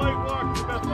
might walk the best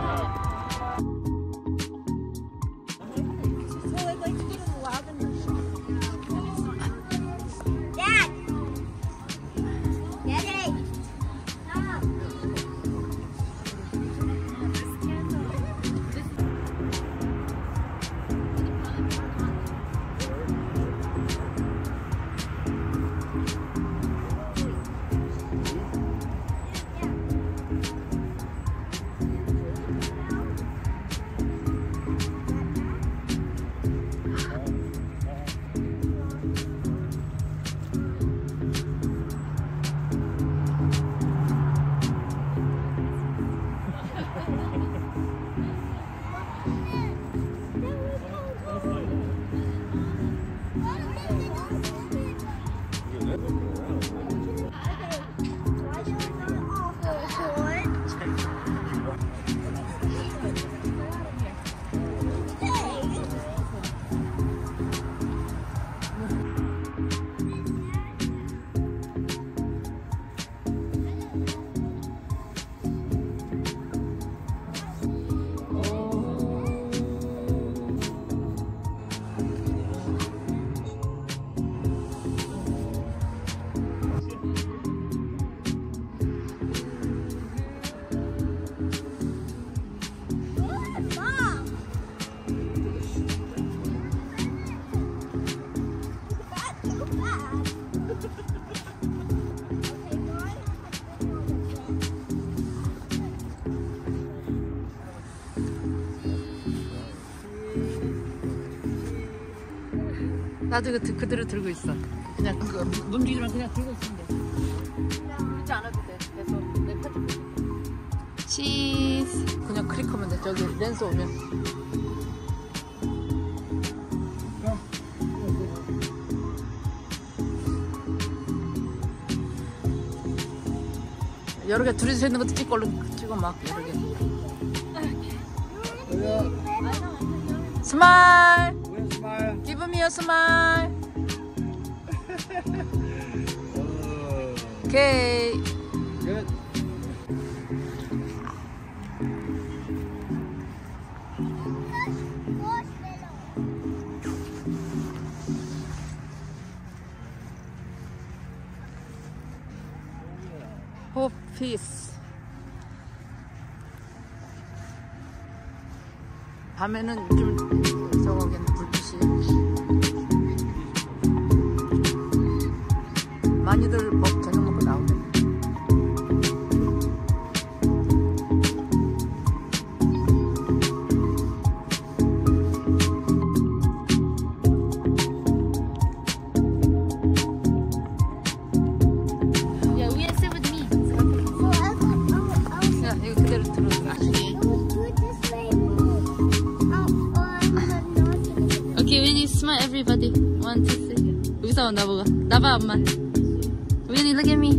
나도 그, 그대로 들고 있어. 그냥 그거 움직이지만 그냥 들고 있으면 돼. 그냥 그러지 않아도 돼. 그래서 내 팔뚝 치즈. 그냥 클릭하면 돼. 저기 렌즈 오면. 여러 개 둘이서 있는 것도 찍고 얼른 찍어 막 여러 개. 아, 음. 아, 스마일. your smile. okay. Good. Hope, peace. 밤에는 좀 저거겠네 불빛이 Okay, Winnie, smile everybody. One, two, three. 여기서 나보고. 나봐, 엄마. Winnie, look at me.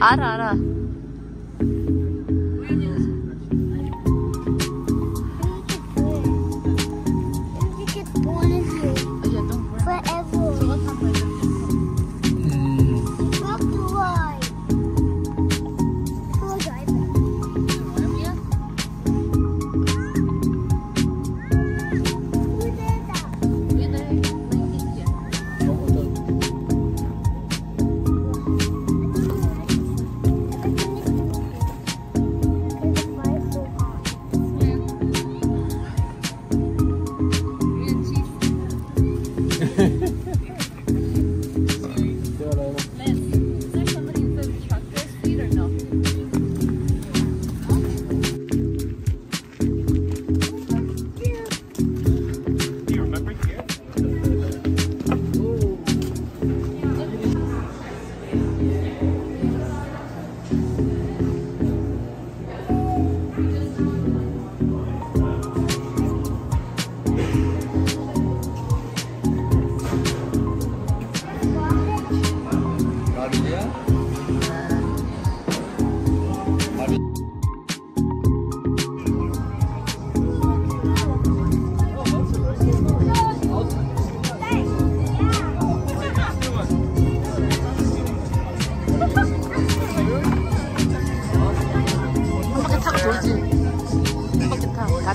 알아, 알아.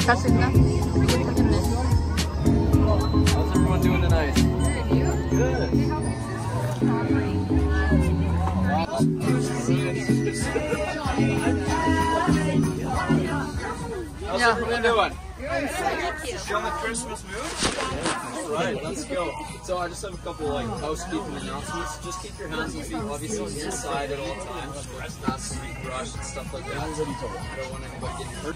That's enough. How's everyone doing tonight? Good. How's yeah, everyone doing? You're in the Christmas mood? Alright, let's go. So I just have a couple like housekeeping announcements. Just keep your hands and feet obviously inside at all times. Not street brush and stuff like that. I don't want anybody getting hurt.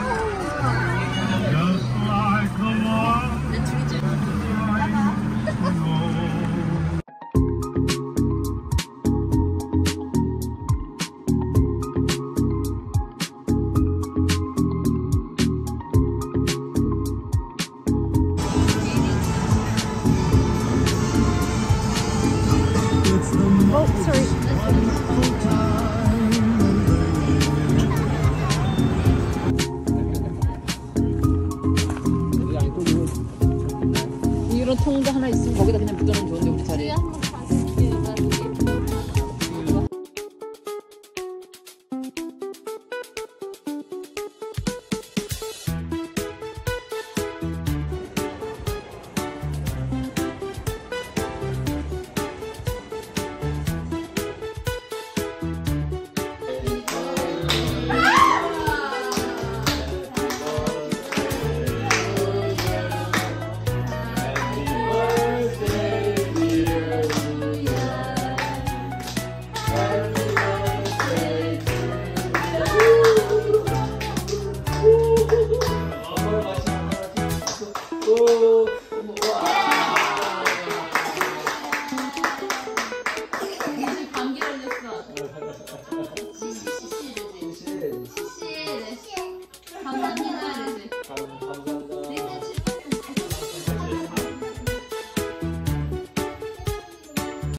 통도 하나 있으면 거기다 그냥 묶어놓으면